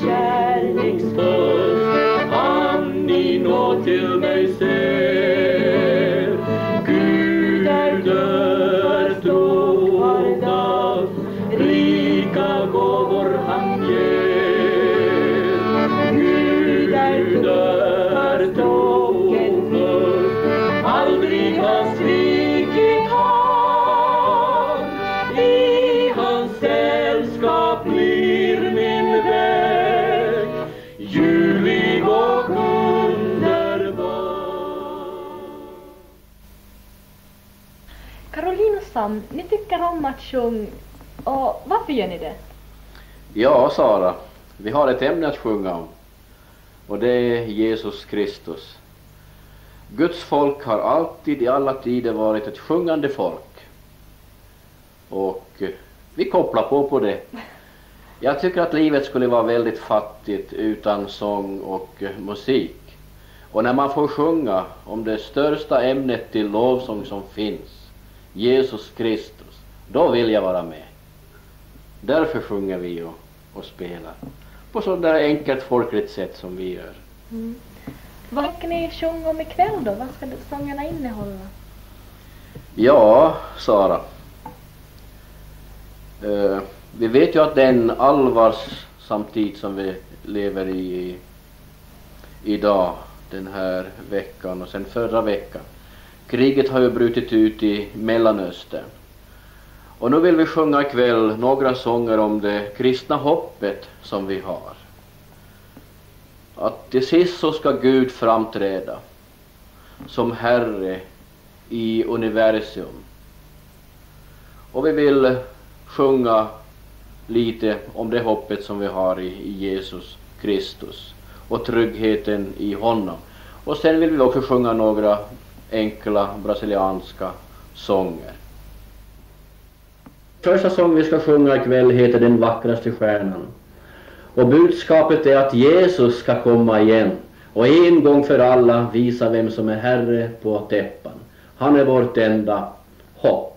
Yeah. Om ni tycker om att sjunga. Och varför gör ni det? Ja, Sara, vi har ett ämne att sjunga om. Och det är Jesus Kristus. Guds folk har alltid i alla tider varit ett sjungande folk. Och vi kopplar på på det. Jag tycker att livet skulle vara väldigt fattigt utan sång och musik. Och när man får sjunga om det största ämnet till lovsång som finns, Jesus Kristus, då vill jag vara med. Därför sjunger vi och, och spelar. På så där enkelt folkligt sätt som vi gör. Vad ska ni sjunga om ikväll då? Vad ska sångerna innehålla? Ja, Sara. Eh, vi vet ju att det är en allvarsam tid som vi lever i idag, den här veckan och sen förra veckan. Kriget har ju brutit ut i Mellanöstern. Och nu vill vi sjunga ikväll några sånger om det kristna hoppet som vi har. Att till sist så ska Gud framträda som Herre i universum. Och vi vill sjunga lite om det hoppet som vi har i, Jesus Kristus och tryggheten i honom. Och sen vill vi också sjunga några enkla brasilianska sånger. Första sången vi ska sjunga ikväll heter Den vackraste stjärnan. Och budskapet är att Jesus ska komma igen och en gång för alla visa vem som är Herre på täppan. Han är vårt enda hopp.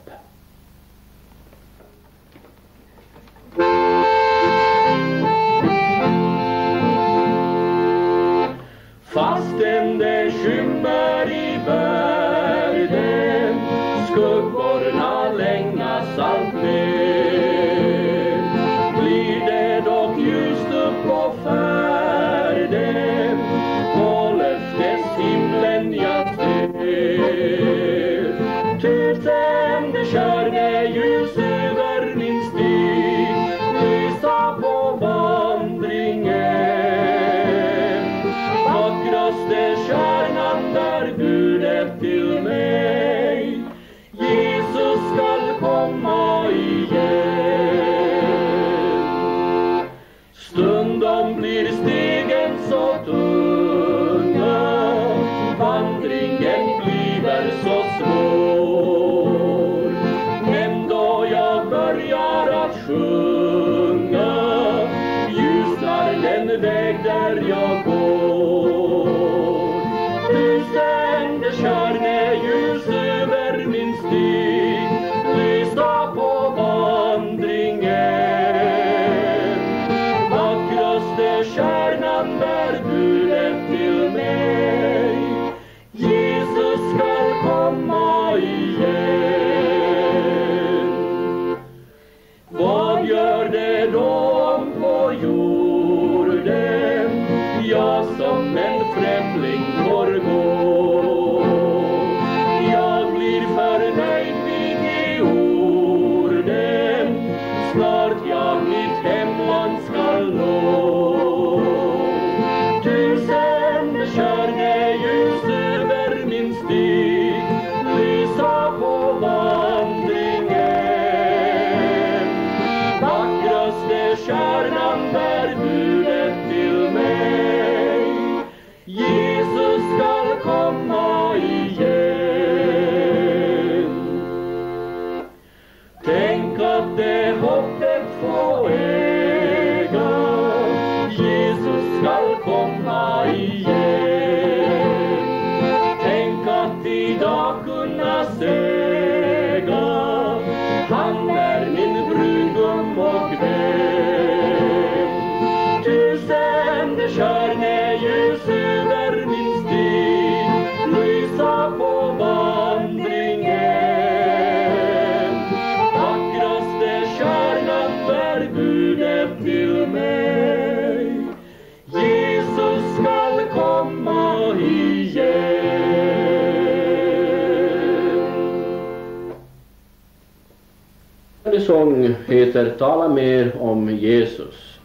heter Tala mer om Jesus.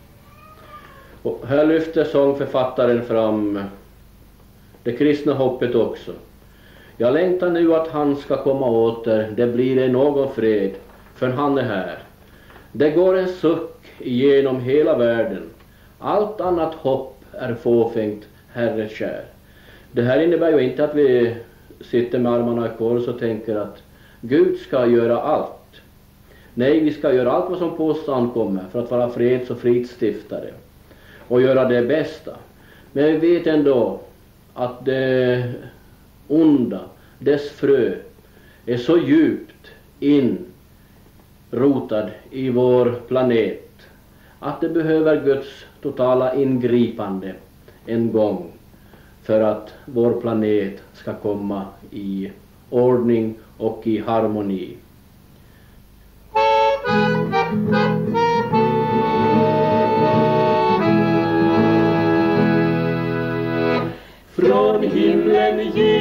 Och här lyfter sångförfattaren fram det kristna hoppet också. Jag längtar nu att han ska komma åter, det blir ej någon fred, för han är här. Det går en suck genom hela världen. Allt annat hopp är fåfängt, Herre kär. Det här innebär ju inte att vi sitter med armarna i kors och tänker att Gud ska göra allt. Nej, vi ska göra allt vad som på oss ankommer för att vara freds och fridstiftare och göra det bästa. Men vi vet ändå att det onda, dess frö, är så djupt inrotad i vår planet att det behöver Guds totala ingripande en gång för att vår planet ska komma i ordning och i harmoni. γύμνεν γη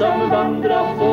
som vandrar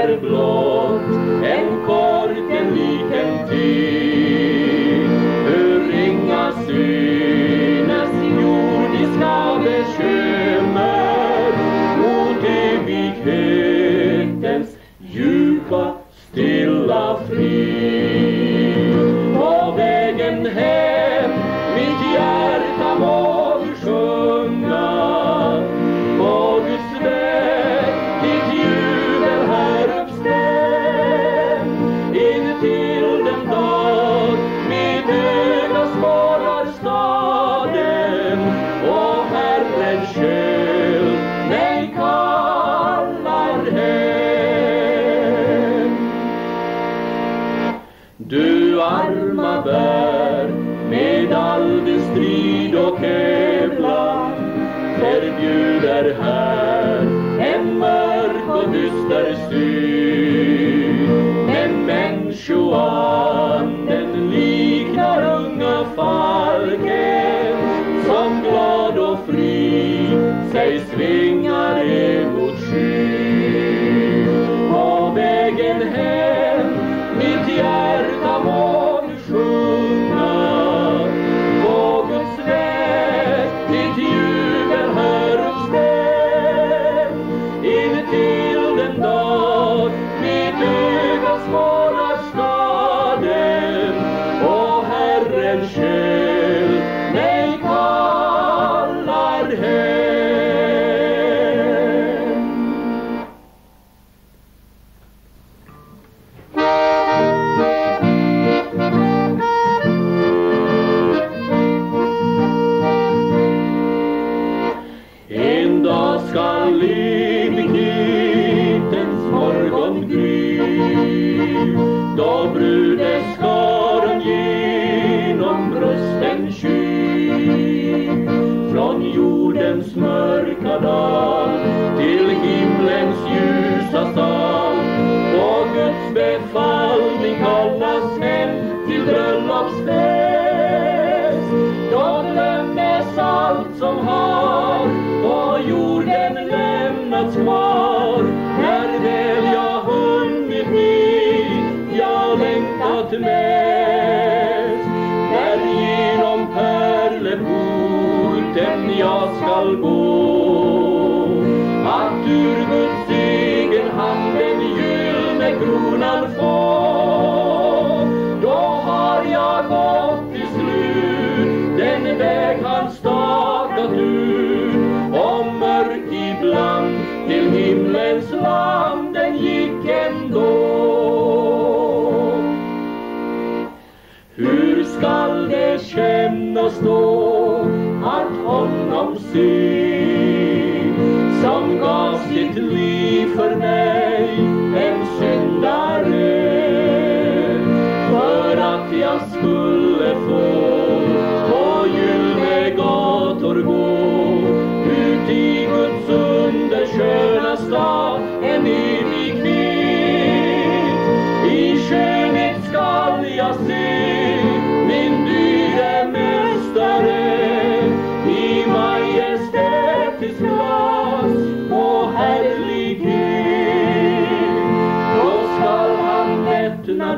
är blott en kort en liten tid. Gud är här en mörk och dyster syn. en människoan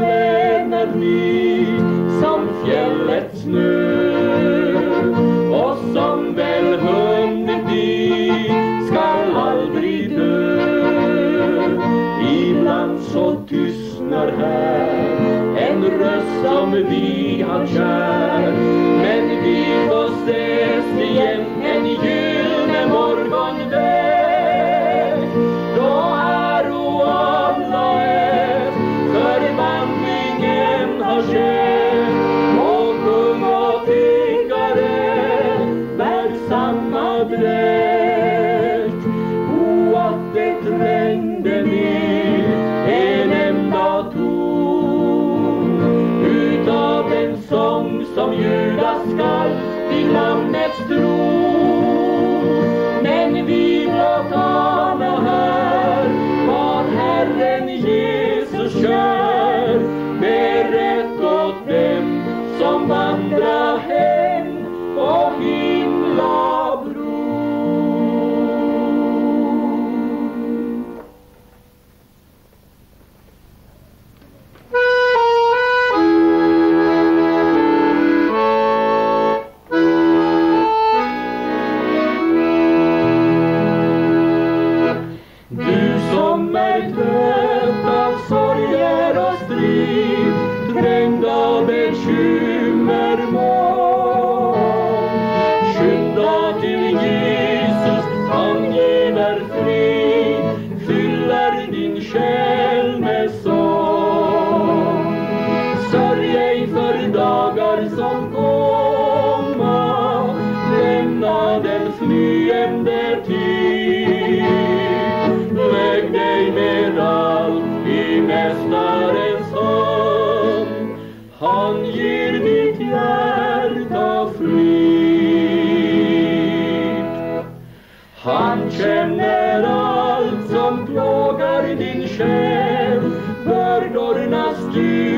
lämnar ni som fjällets snö och som väl hunnit bli skall aldrig dö. Ibland så tystnar här en röst som vi har kär men vi får se Jesus.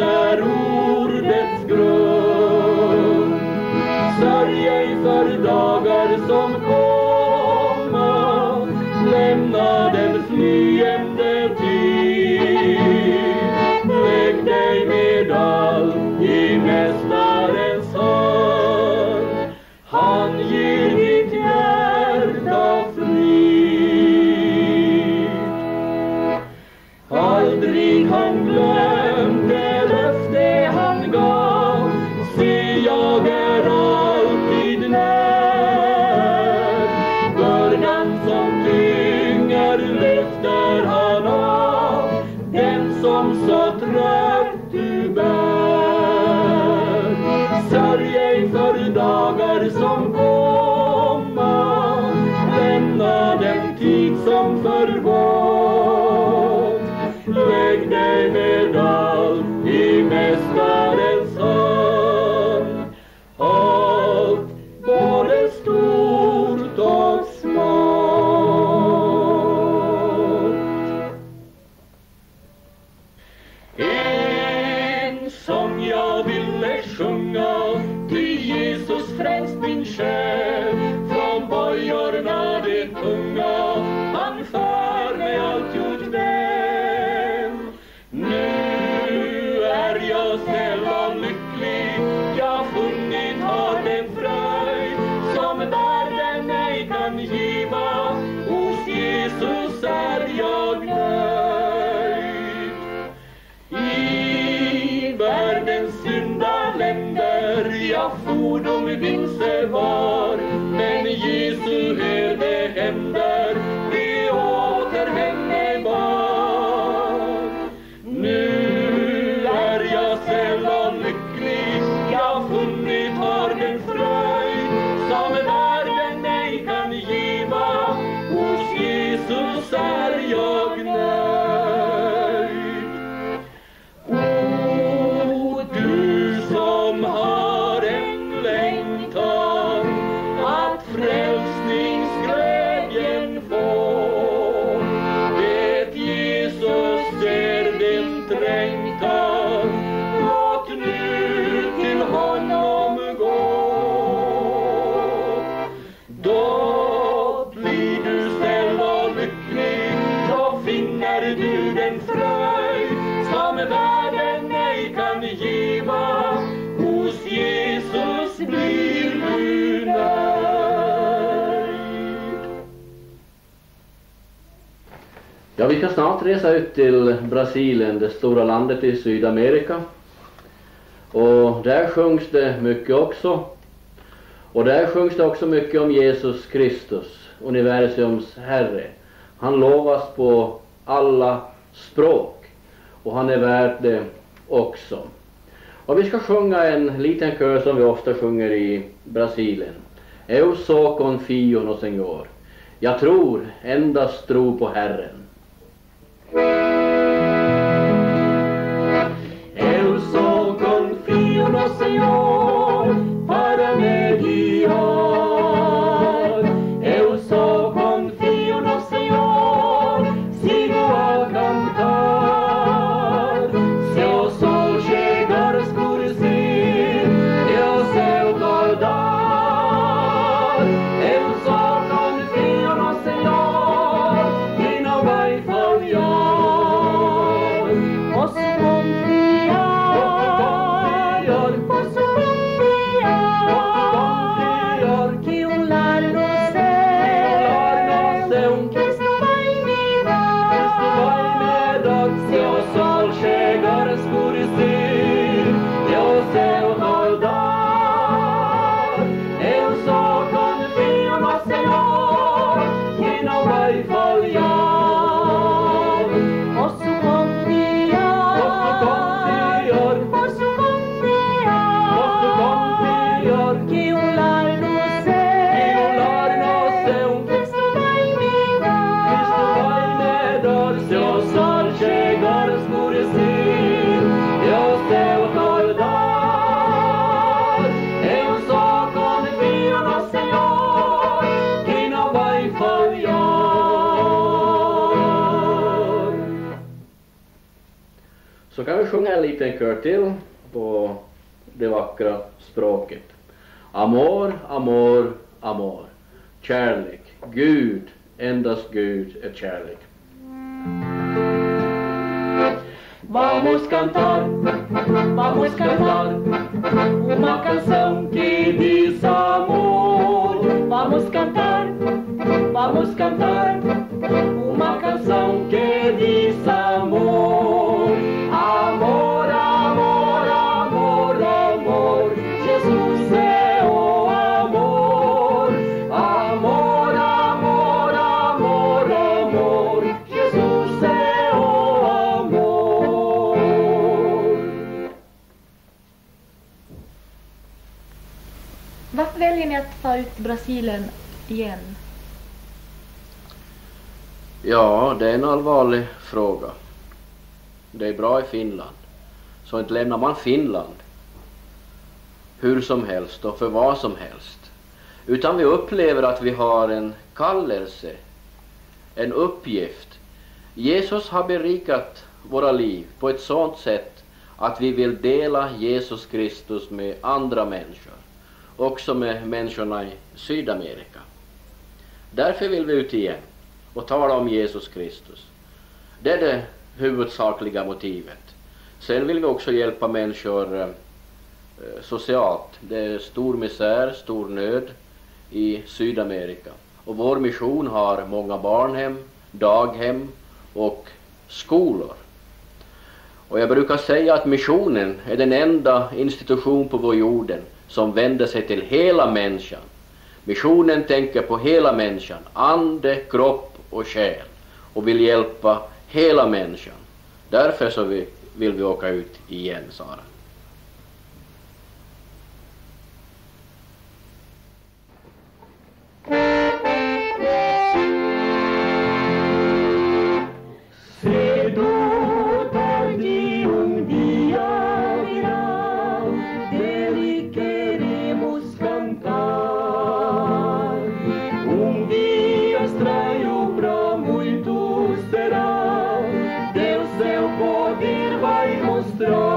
är ordets grund. Sörj ej för dagar som komma, lämna den snyen remember. vi kan snart resa ut till Brasilien, det stora landet i Sydamerika. Och där sjungs det mycket också. Och där sjungs det också mycket om Jesus Kristus, universums Herre. Han lovas på alla språk och han är värd det också. Och vi ska sjunga en liten kör som vi ofta sjunger i Brasilien. Eu só confio no Senhor. Jag tror, endast tro på Herren. så kan vi sjunga en liten kör till på det vackra språket. Amor, amor, amor. Kärlek. Gud, endast Gud är kärlek. Vamos cantar, vamos cantar uma canção que dice amor. Vamos cantar, vamos cantar uma canção que dice amor. Ta ut Brasilien igen? Ja, det är en allvarlig fråga. Det är bra i Finland. Så inte lämnar man Finland hur som helst och för vad som helst. Utan vi upplever att vi har en kallelse, en uppgift. Jesus har berikat våra liv på ett sådant sätt att vi vill dela Jesus Kristus med andra människor, också med människorna i Sydamerika. Därför vill vi ut igen och tala om Jesus Kristus. Det är det huvudsakliga motivet. Sen vill vi också hjälpa människor eh, socialt. Det är stor misär, stor nöd i Sydamerika. Och vår mission har många barnhem, daghem och skolor. Och jag brukar säga att missionen är den enda institution på vår jorden som vänder sig till hela människan. Missionen tänker på hela människan, ande, kropp och själ och vill hjälpa hela människan. Därför så vill vi åka ut igen, Sara. nostro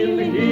folk